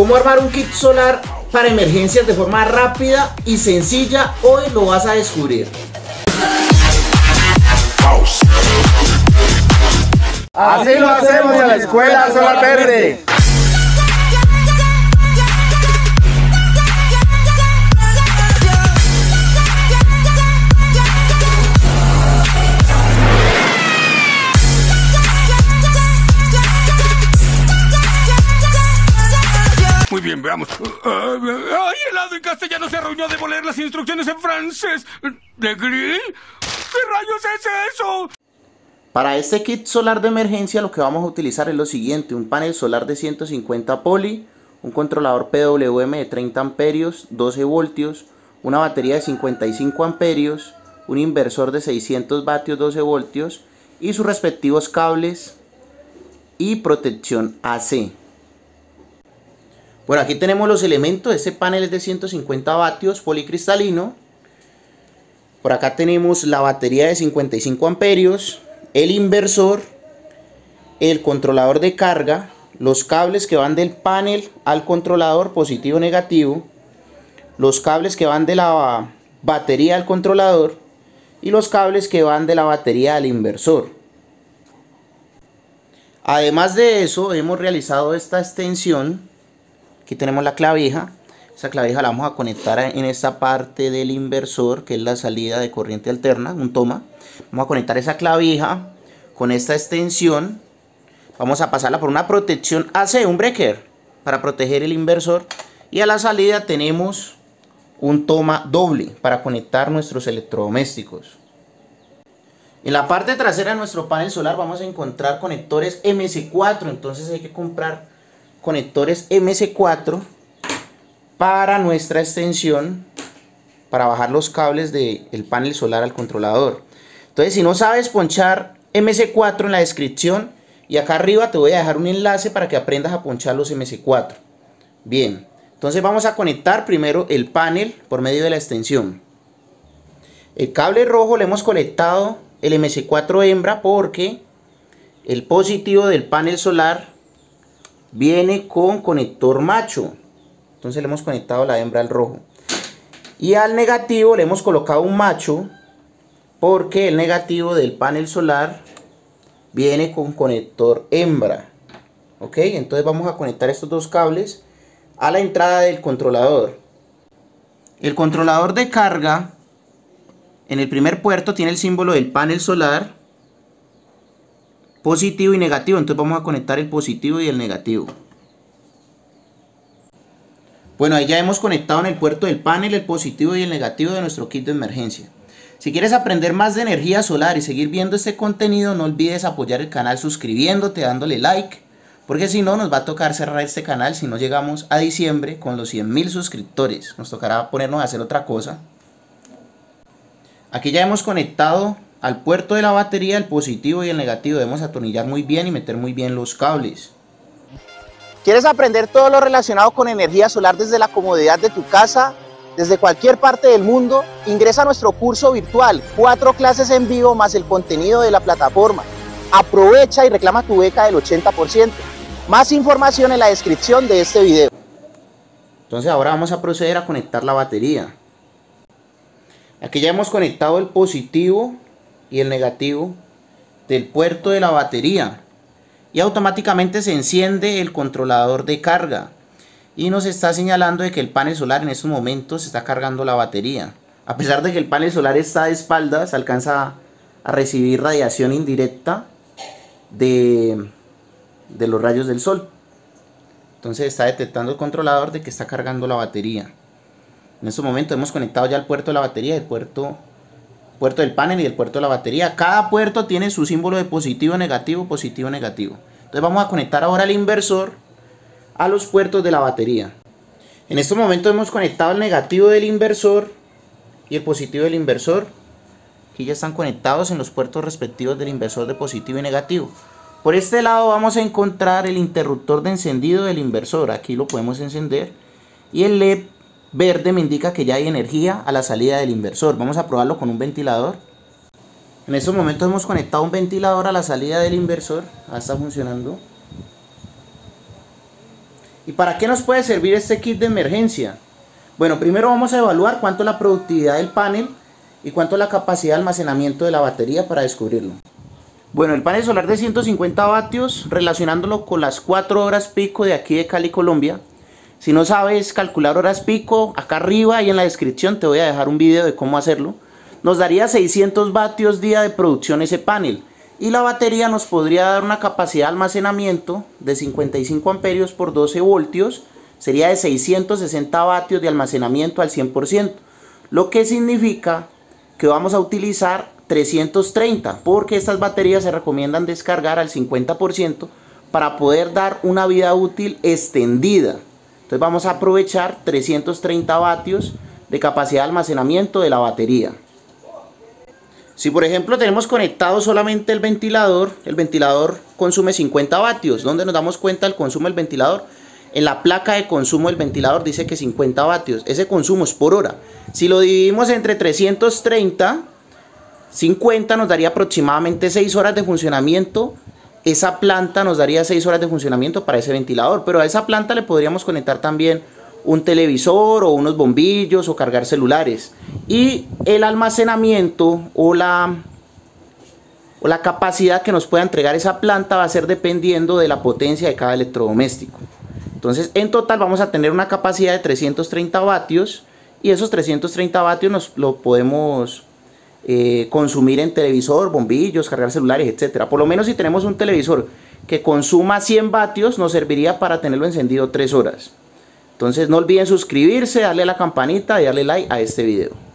cómo armar un kit solar para emergencias de forma rápida y sencilla, hoy lo vas a descubrir. Así lo hacemos en la Escuela Solar Verde. ¡Ay, el lado en castellano se arruinó de leer las instrucciones en francés! ¿De grill? ¿Qué rayos es eso? Para este kit solar de emergencia lo que vamos a utilizar es lo siguiente, un panel solar de 150 poli, un controlador PWM de 30 amperios, 12 voltios, una batería de 55 amperios, un inversor de 600 vatios 12 voltios y sus respectivos cables y protección AC. Bueno, aquí tenemos los elementos. Este panel es de 150 vatios policristalino. Por acá tenemos la batería de 55 amperios, el inversor, el controlador de carga, los cables que van del panel al controlador positivo negativo, los cables que van de la batería al controlador y los cables que van de la batería al inversor. Además de eso, hemos realizado esta extensión Aquí tenemos la clavija. Esa clavija la vamos a conectar en esta parte del inversor, que es la salida de corriente alterna, un toma. Vamos a conectar esa clavija con esta extensión. Vamos a pasarla por una protección AC, un breaker, para proteger el inversor. Y a la salida tenemos un toma doble para conectar nuestros electrodomésticos. En la parte trasera de nuestro panel solar vamos a encontrar conectores MS4, entonces hay que comprar conectores MS4 para nuestra extensión para bajar los cables del panel solar al controlador. Entonces, si no sabes ponchar MS4 en la descripción y acá arriba te voy a dejar un enlace para que aprendas a ponchar los MS4. Bien, entonces vamos a conectar primero el panel por medio de la extensión. El cable rojo le hemos conectado el MS4 hembra porque el positivo del panel solar viene con conector macho. Entonces le hemos conectado la hembra al rojo. Y al negativo le hemos colocado un macho porque el negativo del panel solar viene con conector hembra. Ok, entonces vamos a conectar estos dos cables a la entrada del controlador. El controlador de carga en el primer puerto tiene el símbolo del panel solar positivo y negativo. Entonces vamos a conectar el positivo y el negativo. Bueno, ahí ya hemos conectado en el puerto del panel el positivo y el negativo de nuestro kit de emergencia. Si quieres aprender más de energía solar y seguir viendo este contenido, no olvides apoyar el canal suscribiéndote, dándole like, porque si no nos va a tocar cerrar este canal si no llegamos a diciembre con los 100.000 suscriptores. Nos tocará ponernos a hacer otra cosa. Aquí ya hemos conectado al puerto de la batería el positivo y el negativo debemos atornillar muy bien y meter muy bien los cables. ¿Quieres aprender todo lo relacionado con energía solar desde la comodidad de tu casa? Desde cualquier parte del mundo, ingresa a nuestro curso virtual, cuatro clases en vivo más el contenido de la plataforma. Aprovecha y reclama tu beca del 80%. Más información en la descripción de este video. Entonces ahora vamos a proceder a conectar la batería. Aquí ya hemos conectado el positivo y el negativo del puerto de la batería y automáticamente se enciende el controlador de carga. Y nos está señalando de que el panel solar en estos momentos está cargando la batería. A pesar de que el panel solar está de espaldas alcanza a recibir radiación indirecta de, de los rayos del sol. Entonces está detectando el controlador de que está cargando la batería. En estos momentos hemos conectado ya el puerto de la batería el puerto puerto del panel y el puerto de la batería. Cada puerto tiene su símbolo de positivo, negativo, positivo, negativo. Entonces vamos a conectar ahora el inversor a los puertos de la batería. En este momento hemos conectado el negativo del inversor y el positivo del inversor. Aquí ya están conectados en los puertos respectivos del inversor de positivo y negativo. Por este lado vamos a encontrar el interruptor de encendido del inversor. Aquí lo podemos encender. Y el LED Verde me indica que ya hay energía a la salida del inversor. Vamos a probarlo con un ventilador. En estos momentos hemos conectado un ventilador a la salida del inversor. Ahora está funcionando. ¿Y para qué nos puede servir este kit de emergencia? Bueno, primero vamos a evaluar cuánto es la productividad del panel y cuánto es la capacidad de almacenamiento de la batería para descubrirlo. Bueno, el panel solar de 150 vatios, relacionándolo con las 4 horas pico de aquí de Cali, Colombia. Si no sabes calcular horas pico, acá arriba y en la descripción te voy a dejar un video de cómo hacerlo. Nos daría 600 vatios día de producción ese panel. Y la batería nos podría dar una capacidad de almacenamiento de 55 amperios por 12 voltios. Sería de 660 vatios de almacenamiento al 100%. Lo que significa que vamos a utilizar 330 porque estas baterías se recomiendan descargar al 50% para poder dar una vida útil extendida. Entonces vamos a aprovechar 330 vatios de capacidad de almacenamiento de la batería. Si por ejemplo tenemos conectado solamente el ventilador, el ventilador consume 50 vatios. ¿Dónde nos damos cuenta del consumo del ventilador? En la placa de consumo del ventilador dice que 50 vatios. Ese consumo es por hora. Si lo dividimos entre 330, 50 nos daría aproximadamente 6 horas de funcionamiento. Esa planta nos daría 6 horas de funcionamiento para ese ventilador, pero a esa planta le podríamos conectar también un televisor o unos bombillos o cargar celulares. Y el almacenamiento o la, o la capacidad que nos pueda entregar esa planta va a ser dependiendo de la potencia de cada electrodoméstico. Entonces, en total vamos a tener una capacidad de 330 vatios y esos 330 vatios nos lo podemos eh, consumir en televisor, bombillos, cargar celulares, etcétera. Por lo menos si tenemos un televisor que consuma 100 vatios, nos serviría para tenerlo encendido 3 horas. Entonces no olviden suscribirse, darle a la campanita y darle like a este video.